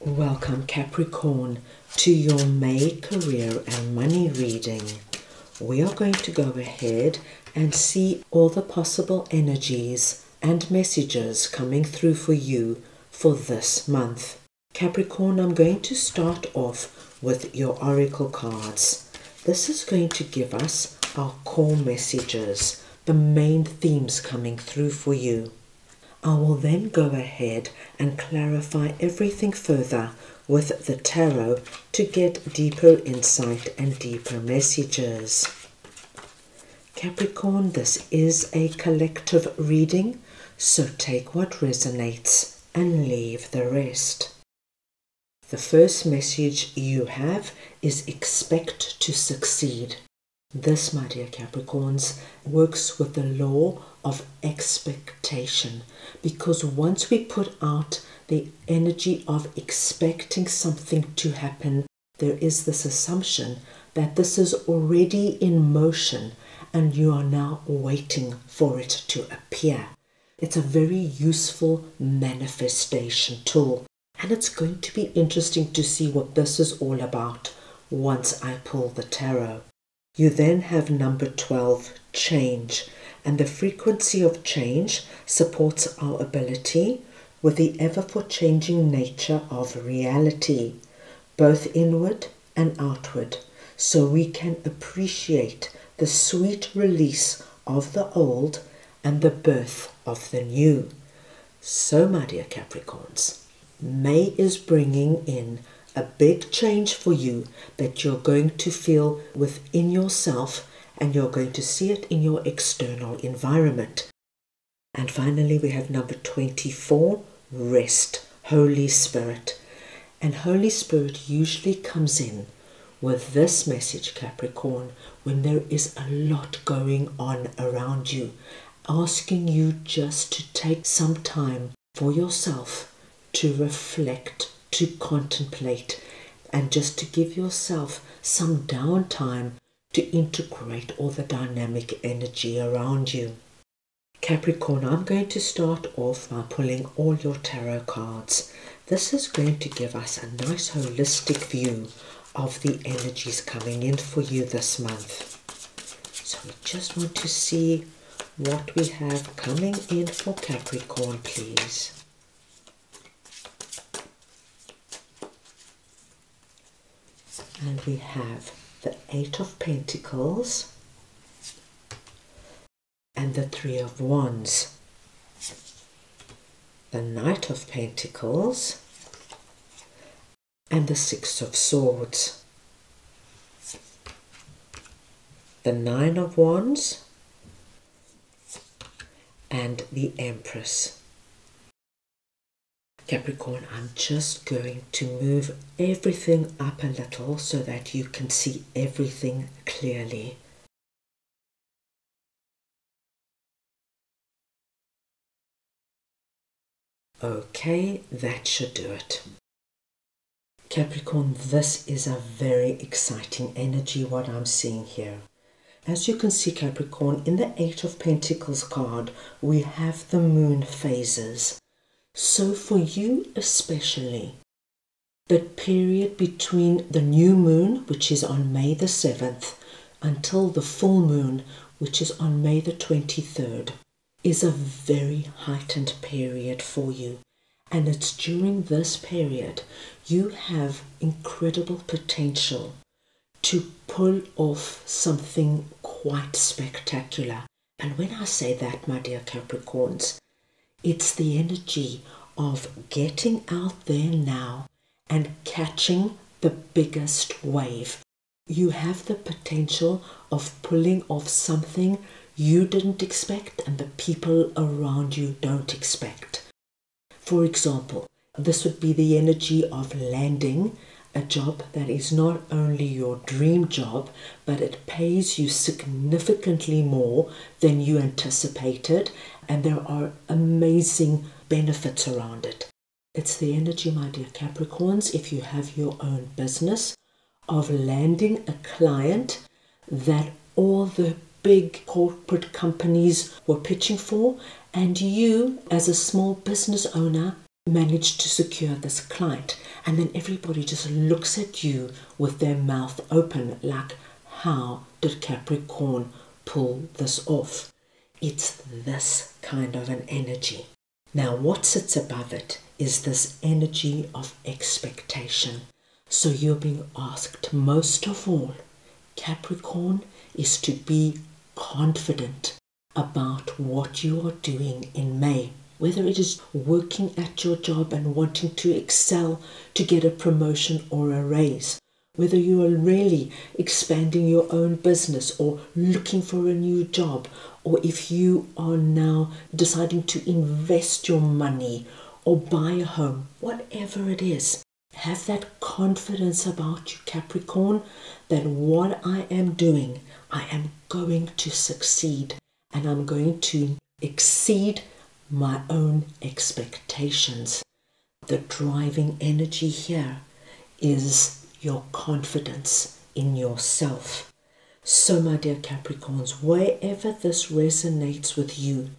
Welcome, Capricorn, to your May career and money reading. We are going to go ahead and see all the possible energies and messages coming through for you for this month. Capricorn, I'm going to start off with your oracle cards. This is going to give us our core messages, the main themes coming through for you. I will then go ahead and clarify everything further with the tarot to get deeper insight and deeper messages. Capricorn, this is a collective reading, so take what resonates and leave the rest. The first message you have is expect to succeed. This, my dear Capricorns, works with the law of expectation because once we put out the energy of expecting something to happen, there is this assumption that this is already in motion and you are now waiting for it to appear. It's a very useful manifestation tool, and it's going to be interesting to see what this is all about once I pull the tarot. You then have number 12, change, and the frequency of change supports our ability with the ever for changing nature of reality, both inward and outward, so we can appreciate the sweet release of the old and the birth of the new. So, my dear Capricorns, May is bringing in a big change for you that you're going to feel within yourself and you're going to see it in your external environment. And finally, we have number 24 rest, Holy Spirit. And Holy Spirit usually comes in with this message, Capricorn, when there is a lot going on around you, asking you just to take some time for yourself to reflect to contemplate and just to give yourself some downtime to integrate all the dynamic energy around you. Capricorn, I'm going to start off by pulling all your tarot cards. This is going to give us a nice holistic view of the energies coming in for you this month. So we just want to see what we have coming in for Capricorn, please. And we have the Eight of Pentacles and the Three of Wands, the Knight of Pentacles and the Six of Swords, the Nine of Wands and the Empress. Capricorn, I'm just going to move everything up a little so that you can see everything clearly. Okay, that should do it. Capricorn, this is a very exciting energy, what I'm seeing here. As you can see, Capricorn, in the Eight of Pentacles card, we have the moon phases. So, for you especially, the period between the new moon, which is on May the 7th, until the full moon, which is on May the 23rd, is a very heightened period for you. And it's during this period you have incredible potential to pull off something quite spectacular. And when I say that, my dear Capricorns, it's the energy of getting out there now and catching the biggest wave. You have the potential of pulling off something you didn't expect and the people around you don't expect. For example, this would be the energy of landing a job that is not only your dream job, but it pays you significantly more than you anticipated, and there are amazing benefits around it. It's the energy, my dear Capricorns, if you have your own business, of landing a client that all the big corporate companies were pitching for, and you, as a small business owner, managed to secure this client And then everybody just looks at you with their mouth open, like, how did Capricorn pull this off? It's this kind of an energy. Now, what sits above it is this energy of expectation. So you're being asked most of all, Capricorn, is to be confident about what you are doing in May. Whether it is working at your job and wanting to excel to get a promotion or a raise, whether you are really expanding your own business or looking for a new job, or if you are now deciding to invest your money or buy a home, whatever it is, have that confidence about you, Capricorn, that what I am doing, I am going to succeed and I'm going to exceed my own expectations. The driving energy here is your confidence in yourself. So, my dear Capricorns, wherever this resonates with you,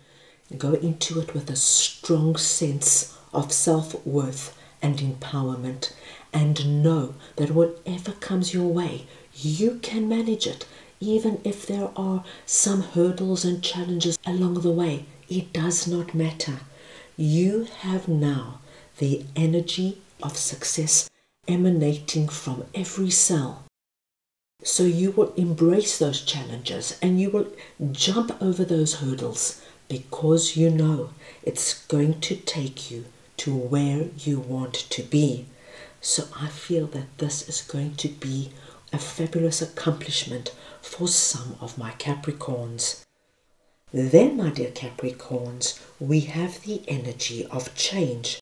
go into it with a strong sense of self worth and empowerment, and know that whatever comes your way, you can manage it, even if there are some hurdles and challenges along the way. It does not matter. You have now the energy of success emanating from every cell. So you will embrace those challenges and you will jump over those hurdles because you know it's going to take you to where you want to be. So I feel that this is going to be a fabulous accomplishment for some of my Capricorns. Then, my dear Capricorns, we have the energy of change.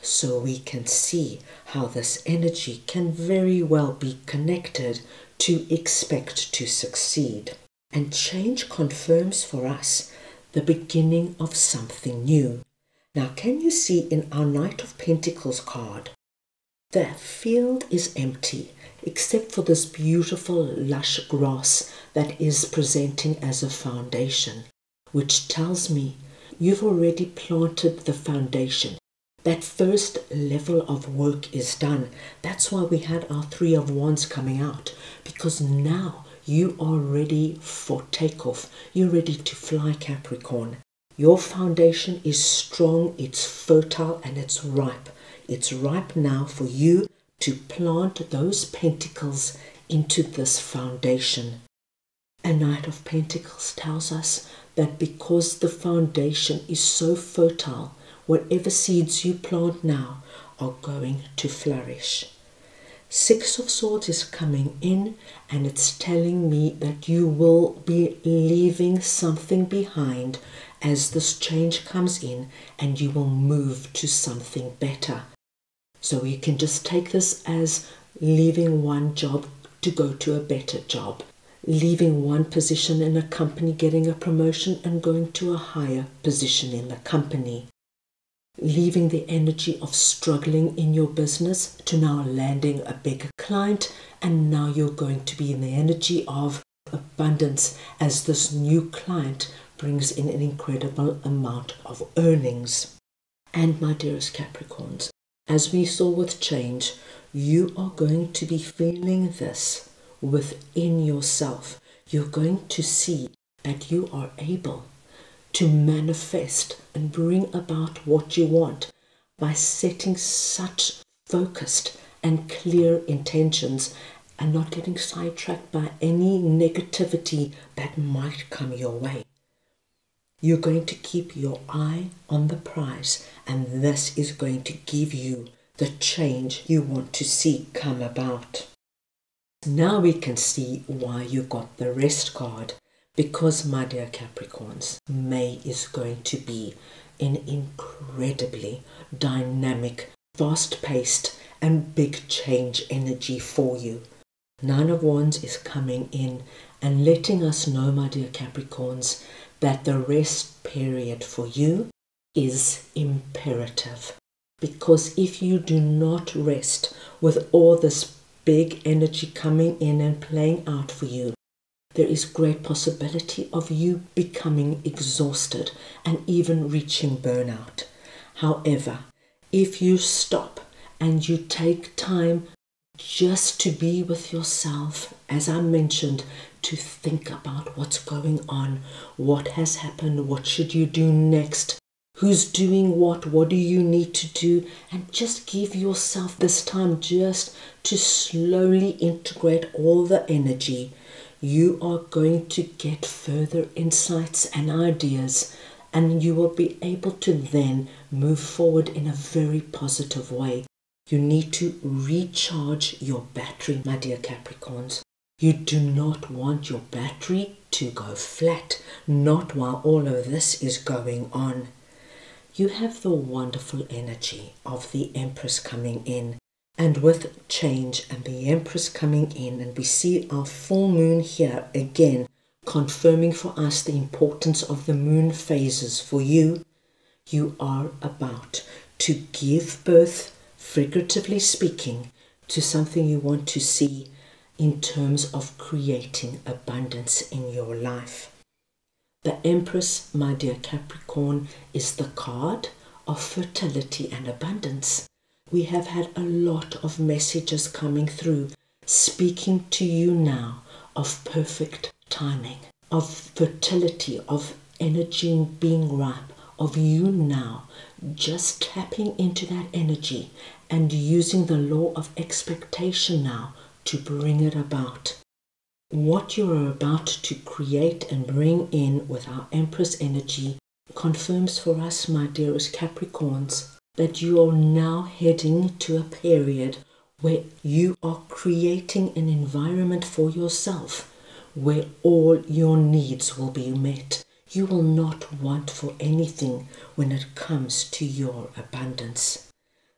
So we can see how this energy can very well be connected to expect to succeed. And change confirms for us the beginning of something new. Now, can you see in our Knight of Pentacles card? The field is empty except for this beautiful lush grass that is presenting as a foundation, which tells me you've already planted the foundation. That first level of work is done. That's why we had our Three of Wands coming out, because now you are ready for takeoff. You're ready to fly, Capricorn. Your foundation is strong, it's fertile, and it's ripe. It's ripe now for you to plant those pentacles into this foundation. A Knight of Pentacles tells us that because the foundation is so fertile, whatever seeds you plant now are going to flourish. Six of Swords is coming in and it's telling me that you will be leaving something behind as this change comes in and you will move to something better. So you can just take this as leaving one job to go to a better job, leaving one position in a company, getting a promotion, and going to a higher position in the company. Leaving the energy of struggling in your business to now landing a bigger client, and now you're going to be in the energy of abundance as this new client brings in an incredible amount of earnings. And my dearest Capricorns, as we saw with change, you are going to be feeling this within yourself. You're going to see that you are able to manifest and bring about what you want by setting such focused and clear intentions and not getting sidetracked by any negativity that might come your way. You're going to keep your eye on the prize, and this is going to give you the change you want to see come about. Now we can see why you got the rest card. Because, my dear Capricorns, May is going to be an incredibly dynamic, fast paced, and big change energy for you. Nine of Wands is coming in and letting us know, my dear Capricorns, that the rest period for you is imperative. Because if you do not rest with all this big energy coming in and playing out for you, there is great possibility of you becoming exhausted and even reaching burnout. However, if you stop and you take time just to be with yourself, as I mentioned, to think about what's going on, what has happened, what should you do next, who's doing what, what do you need to do, and just give yourself this time just to slowly integrate all the energy. You are going to get further insights and ideas, and you will be able to then move forward in a very positive way. You need to recharge your battery, my dear Capricorns. You do not want your battery to go flat, not while all of this is going on you have the wonderful energy of the Empress coming in. And with change and the Empress coming in, and we see our full moon here again, confirming for us the importance of the moon phases for you, you are about to give birth, figuratively speaking, to something you want to see in terms of creating abundance in your life. The Empress, my dear Capricorn, is the card of fertility and abundance. We have had a lot of messages coming through speaking to you now of perfect timing, of fertility, of energy being ripe, of you now just tapping into that energy and using the law of expectation now to bring it about. What you are about to create and bring in with our Empress energy confirms for us, my dearest Capricorns, that you are now heading to a period where you are creating an environment for yourself where all your needs will be met. You will not want for anything when it comes to your abundance.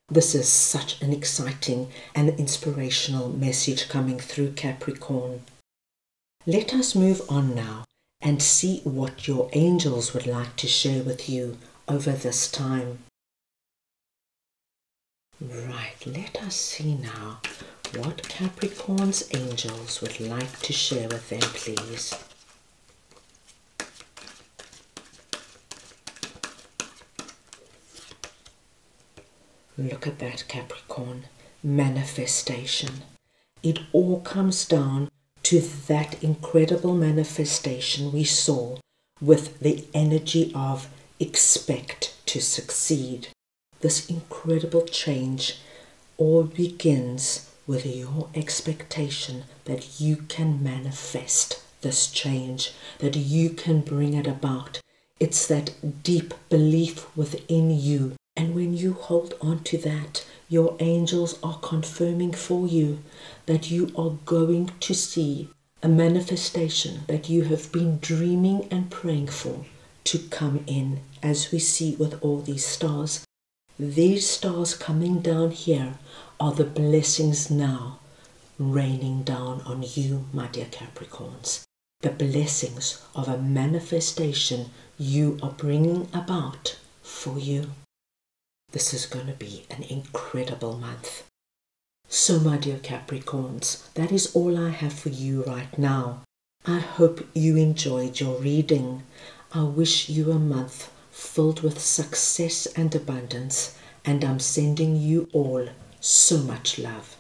This is such an exciting and inspirational message coming through Capricorn. Let us move on now and see what your angels would like to share with you over this time. Right, let us see now what Capricorn's angels would like to share with them, please. Look at that, Capricorn. Manifestation. It all comes down to that incredible manifestation we saw with the energy of expect to succeed. This incredible change all begins with your expectation that you can manifest this change, that you can bring it about. It's that deep belief within you. And when you hold on to that, your angels are confirming for you that you are going to see a manifestation that you have been dreaming and praying for to come in, as we see with all these stars. These stars coming down here are the blessings now raining down on you, my dear Capricorns. The blessings of a manifestation you are bringing about for you. This is going to be an incredible month. So, my dear Capricorns, that is all I have for you right now. I hope you enjoyed your reading. I wish you a month filled with success and abundance, and I'm sending you all so much love.